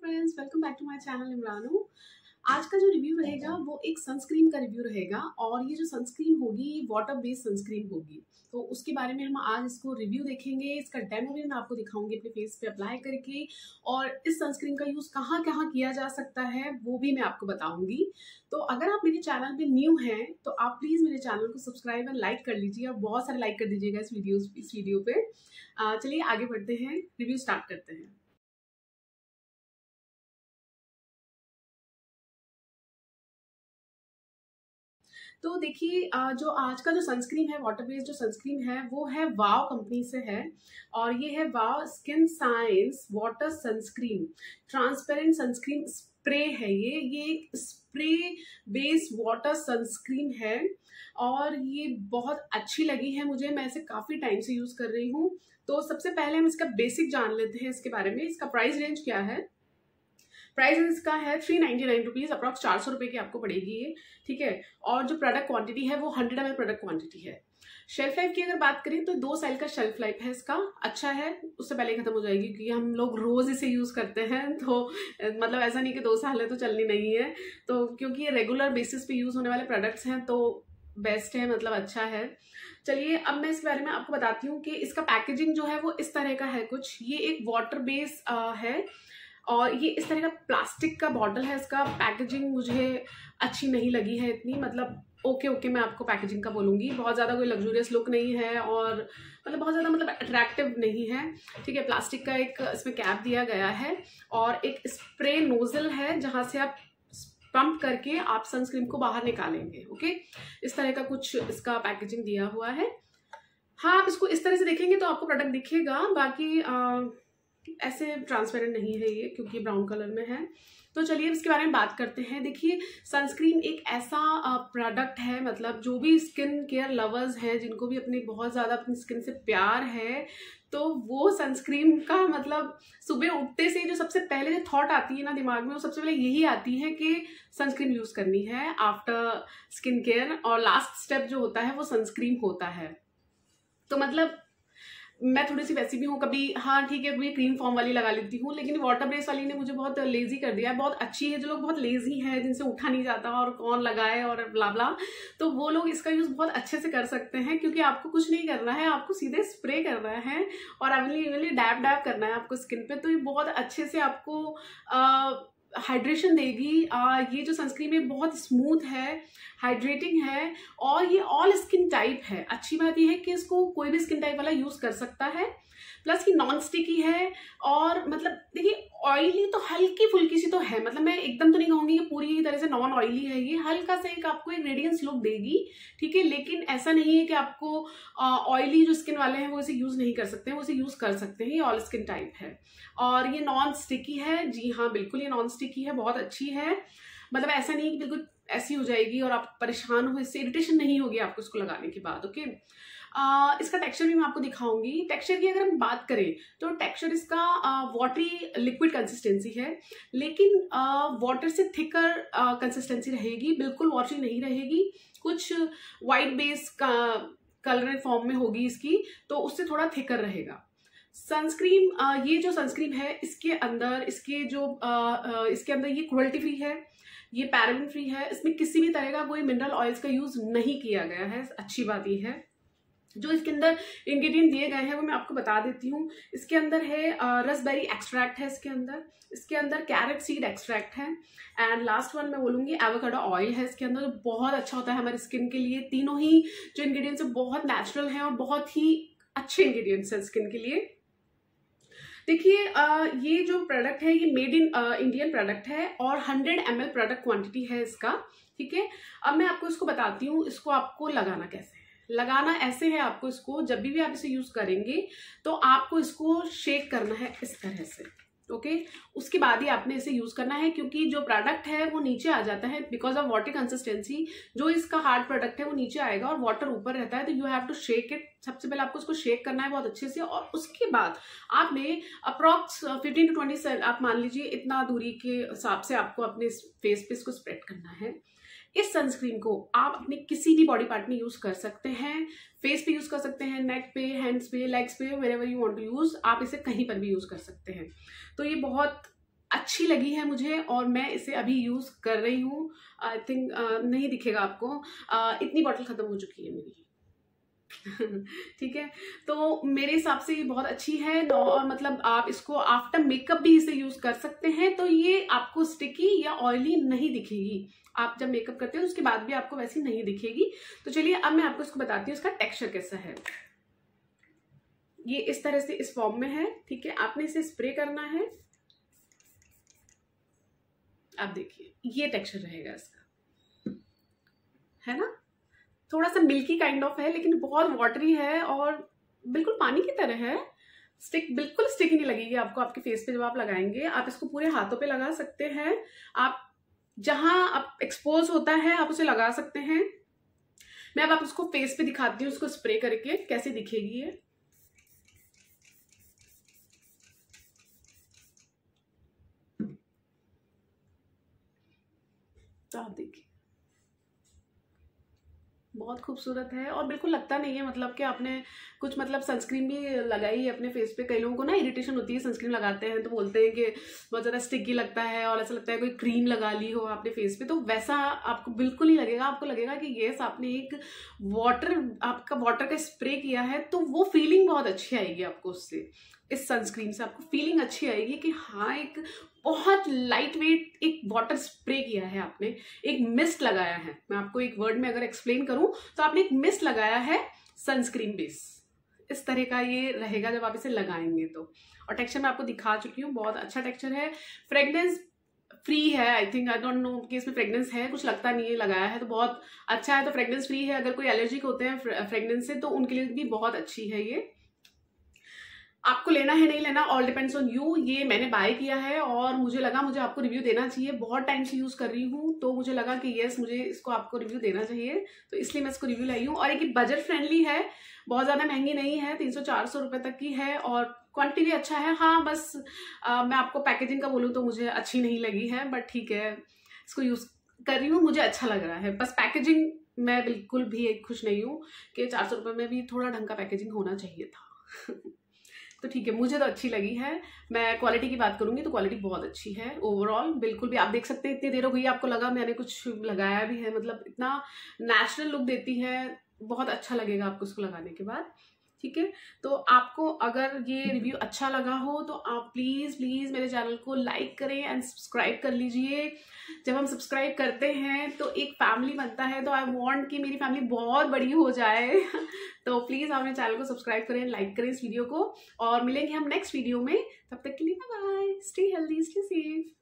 Friends welcome back to my channel इमरानू आज का जो रिव्यू रहेगा, वो एक सनस्क्रीन का रिव्यू रहेगा और ये जो सनस्क्रीन होगी वाटर बेस्ड सनस्क्रीन होगी। तो उसके बारे में हम आज इसको रिव्यू देखेंगे, इसका डेमो भी मैं आपको दिखाऊँगी अपने फेस पे अप्लाई करके और इस सनस्क्रीन का यूज़ कहाँ कहाँ किया जा सकता है, वो भी मैं आपको बताऊँगी। तो अगर आप मेरे चैनल पे न्यू हैं तो आप प्लीज़ मेरे चैनल को सब्सक्राइब एंड लाइक कर लीजिए। और बहुत सारे लाइक कर दीजिएगा इस वीडियो इस वीडियो पे। चलिए आगे बढ़ते हैं रिव्यू स्टार्ट करते हैं। तो देखिए जो आज का जो सनस्क्रीन है वाटर बेस्ड जो सनस्क्रीन है, वो है वाव कंपनी से है और ये है wow skin science water sunscreen transparent sunscreen spray है ये. ये स्प्रे बेस्ड वाटर सनस्क्रीन है और ये बहुत अच्छी लगी है मुझे. मैं इसे काफ़ी टाइम से यूज़ कर रही हूँ. तो सबसे पहले हम इसका बेसिक जान लेते हैं इसके बारे में. इसका प्राइस रेंज क्या है? प्राइस इसका है three ninety nine rupees approx चार सौ रुपये की आपको पड़ेगी ये, ठीक है? और जो प्रोडक्ट क्वांटिटी है वो हंड्रेड एम प्रोडक्ट क्वांटिटी है। शेल्फ लाइफ की अगर बात करें तो दो साल का शेल्फ लाइफ है इसका अच्छा है, उससे पहले खत्म हो जाएगी क्योंकि हम लोग रोज़ इसे यूज़ करते हैं तो मतलब ऐसा नहीं कि दो साल है तो चलनी नहीं है। तो क्योंकि ये रेगुलर बेसिस पे यूज़ होने वाले प्रोडक्ट्स हैं तो बेस्ट है मतलब अच्छा है। चलिए, अब मैं इसके बारे में आपको बताती हूँ कि इसका पैकेजिंग जो है वो इस तरह का है कुछ। ये एक वाटर बेस है। और ये इस तरह का प्लास्टिक का बॉटल है इसका पैकेजिंग मुझे अच्छी नहीं लगी है इतनी। मतलब ओके ओके मैं आपको पैकेजिंग का बोलूँगी। बहुत ज़्यादा कोई लग्जूरियस लुक नहीं है और मतलब बहुत ज़्यादा मतलब अट्रैक्टिव नहीं है। ठीक है प्लास्टिक का एक इसमें कैप दिया गया है और एक स्प्रे नोजल है जहाँ से आप पंप करके आप सनस्क्रीन को बाहर निकालेंगे ओके इस तरह का कुछ इसका पैकेजिंग दिया हुआ है। हाँ आप इसको इस तरह से देखेंगे तो आपको प्रोडक्ट दिखेगा। बाकी आ, ऐसे ट्रांसपेरेंट नहीं है ये, क्योंकि ब्राउन कलर में है। तो चलिए इसके बारे में बात करते हैं। देखिए सनस्क्रीन एक ऐसा प्रोडक्ट है मतलब जो भी स्किन केयर लवर्स हैं, जिनको भी अपनी बहुत ज़्यादा अपनी स्किन से प्यार है तो वो सनस्क्रीन का मतलब सुबह उठते से जो सबसे पहले जो थॉट आती है ना दिमाग में, वो सबसे पहले यही आती है कि सनस्क्रीन यूज़ करनी है आफ्टर स्किन केयर और लास्ट स्टेप जो होता है वो सनस्क्रीन होता है। तो मतलब मैं थोड़ी सी वैसी भी हूँ कभी हाँ ठीक है कभी क्रीम फॉर्म वाली लगा लेती हूँ लेकिन वाटर बेस वाली ने मुझे बहुत लेजी कर दिया है। बहुत अच्छी है जो लोग बहुत लेजी है जिनसे उठा नहीं जाता और कौन लगाए और ब्ला ब्ला तो वो लोग इसका यूज़ बहुत अच्छे से कर सकते हैं क्योंकि आपको कुछ नहीं करना है आपको सीधे स्प्रे करना है और अवली डैप डैप करना है आपको स्किन पे तो ये बहुत अच्छे से आपको आ, हाइड्रेशन देगी। आ, ये जो सनस्क्रीन है बहुत स्मूथ है हाइड्रेटिंग है और ये ऑल स्किन टाइप है। अच्छी बात ये है कि इसको कोई भी स्किन टाइप वाला यूज़ कर सकता है। प्लस ये नॉन स्टिकी है और मतलब देखिए ऑयली तो हल्की फुल्की सी तो है। मतलब मैं एकदम तो नहीं कहूँगी कि पूरी तरह से नॉन ऑयली है ये। हल्का सा एक आपको एक रेडियंस लुक देगी ठीक है? लेकिन ऐसा नहीं है कि आपको ऑयली जो स्किन वाले हैं वो इसे यूज़ नहीं कर सकते हैं वो इसे यूज़ कर सकते हैं। ये ऑल स्किन टाइप है। और ये नॉन स्टिकी है। जी हाँ बिल्कुल ये नॉन स्टिकी है बहुत अच्छी है। मतलब ऐसा नहीं कि बिल्कुल ऐसी हो जाएगी और आप परेशान हो इससे इरिटेशन नहीं होगी आपको इसको लगाने के बाद ओके आ, इसका टेक्सचर भी मैं आपको दिखाऊँगी। टेक्सचर की अगर हम बात करें तो टेक्सचर इसका वाटरी लिक्विड कंसिस्टेंसी है लेकिन वाटर से थिकर कंसिस्टेंसी रहेगी बिल्कुल वाटरी नहीं रहेगी। कुछ वाइट बेस का कलर फॉर्म में होगी इसकी तो उससे थोड़ा थिकर रहेगा। सनस्क्रीन ये जो सनस्क्रीन है, इसके अंदर, इसके जो इसके अंदर ये क्वालिटी फ्री है, ये पैराबिन फ्री है, इसमें किसी भी तरह का कोई मिनरल ऑयल्स का यूज़ नहीं किया गया है, अच्छी बात ये है। जो इसके अंदर इंग्रेडिएंट दिए गए हैं, वो मैं आपको बता देती हूँ। इसके अंदर है रसबेरी एक्सट्रैक्ट है इसके अंदर। इसके अंदर कैरेट सीड एक्सट्रैक्ट है। एंड लास्ट वन मैं बोलूँगी एवोकाडो ऑयल है इसके अंदर। बहुत अच्छा होता है हमारी स्किन के लिए। तीनों ही जो इंग्रेडिएंट्स है, बहुत नेचुरल हैं और बहुत ही अच्छे इंग्रेडिएंट्स हैं स्किन के लिए। देखिए ये जो प्रोडक्ट है ये मेड इन इंडियन प्रोडक्ट है और 100 एम प्रोडक्ट क्वांटिटी है इसका ठीक है? अब मैं आपको इसको बताती हूँ इसको आपको लगाना कैसे है। लगाना ऐसे है आपको इसको जब भी, भी आप इसे यूज़ करेंगे तो आपको इसको शेक करना है इस तरह से। ओके उसके बाद ही आपने इसे यूज़ करना है क्योंकि जो प्रोडक्ट है वो नीचे आ जाता है बिकॉज़ ऑफ़ वाटर कंसिस्टेंसी जो इसका हार्ड प्रोडक्ट है वो नीचे आएगा और वाटर ऊपर रहता है तो you have to shake it सबसे पहले आपको उसको शेक करना है बहुत अच्छे से और उसके बाद आपने अप्रॉक्स फिफ्टीन टू ट्वेंटी आप मान लीजिए इतना दूरी के हिसाब से आपको अपने फेस पे इसको स्प्रेड करना है। इस सनस्क्रीन को आप अपने किसी भी बॉडी पार्ट में यूज़ कर सकते हैं फेस पे यूज़ कर सकते हैं नेक पे हैंड्स पे लेग्स पे wherever you want to use आप इसे कहीं पर भी यूज़ कर सकते हैं। तो ये बहुत अच्छी लगी है मुझे और मैं इसे अभी यूज़ कर रही हूँ। आई थिंक नहीं दिखेगा आपको। uh, इतनी बॉटल ख़त्म हो चुकी है मेरी। ठीक है? तो मेरे हिसाब से ये बहुत अच्छी है, और मतलब आप इसको आफ्टर मेकअप भी इसे यूज़ कर सकते हैं तो ये आपको स्टिकी या ऑयली नहीं दिखेगी। आप जब मेकअप करते हो, उसके बाद भी आपको वैसी नहीं दिखेगी। तो चलिए, अब मैं आपको इसको बताती हूँ, इसका टेक्सचर कैसा है। ये इस तरह से इस फॉर्म में है, ठीक है? आपने इसे स्प्रे करना है। आप देखिए, ये टेक्सचर रहेगा इसका। है ना? थोड़ा सा मिल्की काइंड ऑफ़ है, लेकिन बहुत वाटरी है और बिल्कुल पानी की तरह है। स्टिक बिल्कुल स्टिक नहीं लगेगी आपको, आपके फेस पे जब आप लगाएँगे, आप इसको पूरे हाथों पे लगा सकते हैं। आप जहाँ आप एक्सपोज होता है, आप उसे लगा सकते हैं। मैं अब आप उसको फेस पे दिखाती हूँ, उसको स्प्रे करके, कैसे दिखेगी ये। तो आप देखिए। बहुत खूबसूरत है और बिल्कुल लगता नहीं है मतलब कि आपने कुछ मतलब सनस्क्रीन भी लगाई है अपने फेस पे। कई लोगों को ना इरिटेशन होती है सनस्क्रीन लगाते हैं तो बोलते हैं कि बहुत ज़्यादा स्टिकी लगता है और ऐसा लगता है कोई क्रीम लगा ली हो आपने फेस पे। तो वैसा आपको बिल्कुल नहीं लगेगा। आपको लगेगा कि येस आपने एक वाटर आपका वाटर का स्प्रे किया है तो वो फीलिंग बहुत अच्छी आएगी आपको उससे। इस सनस्क्रीन से आपको फीलिंग अच्छी आएगी कि हाँ एक बहुत लाइट वेट एक वाटर स्प्रे किया है आपने, एक मिस्ट लगाया है। मैं आपको एक वर्ड में अगर एक्सप्लेन करूँ तो आपने एक मिस्ट लगाया है सनस्क्रीन बेस इस तरह का ये रहेगा जब आप इसे लगाएँगे तो। और टेक्सचर मैं आपको दिखा चुकी हूँ, बहुत अच्छा टेक्सचर है। फ्रेगनेंस फ्री है I think I don't know कि इसमें फ्रेगनेंस है, कुछ लगता नहीं है, लगाया है तो बहुत अच्छा है तो फ्रेगनेंस फ्री है। अगर कोई एलर्जिक होते हैं फ्रेगनेंस से तो उनके लिए भी बहुत अच्छी है ये। आपको लेना है नहीं लेना ऑल डिपेंड्स ऑन यू ये मैंने बाय किया है और मुझे लगा मुझे आपको रिव्यू देना चाहिए। बहुत टाइम से यूज़ कर रही हूँ तो मुझे लगा कि यस मुझे इसको आपको रिव्यू देना चाहिए। तो इसलिए मैं इसको रिव्यू लाई हूँ। और एक बजट फ्रेंडली है बहुत ज़्यादा महँगी नहीं है तीन सौ चार सौ रुपए तक की है और क्वान्टिटी भी अच्छा है। हाँ बस आ, मैं आपको पैकेजिंग का बोलूँ तो मुझे अच्छी नहीं लगी है बट ठीक है इसको यूज़ कर रही हूँ मुझे अच्छा लग रहा है। बस पैकेजिंग मैं बिल्कुल भी खुश नहीं हूँ कि चार सौ रुपये में भी थोड़ा ढंग का पैकेजिंग होना चाहिए था। तो ठीक है, मुझे तो अच्छी लगी है। मैं क्वालिटी की बात करूँगी तो क्वालिटी बहुत अच्छी है ओवरऑल बिल्कुल भी। आप देख सकते हैं, इतनी देर हो गई आपको लगा, मैंने कुछ लगाया भी है मतलब इतना नेचुरल लुक देती है, बहुत अच्छा लगेगा आपको उसको लगाने के बाद। ठीक है? तो आपको अगर ये रिव्यू अच्छा लगा हो तो आप प्लीज़ प्लीज़ मेरे चैनल को लाइक करें एंड सब्सक्राइब कर लीजिए। जब हम सब्सक्राइब करते हैं तो एक फैमिली बनता है तो आई वांट कि मेरी फैमिली बहुत बड़ी हो जाए। तो प्लीज़ आप मेरे चैनल को सब्सक्राइब करें लाइक करें इस वीडियो को। और मिलेंगे हम नेक्स्ट वीडियो में। तब तक के लिए bye stay healthy stay safe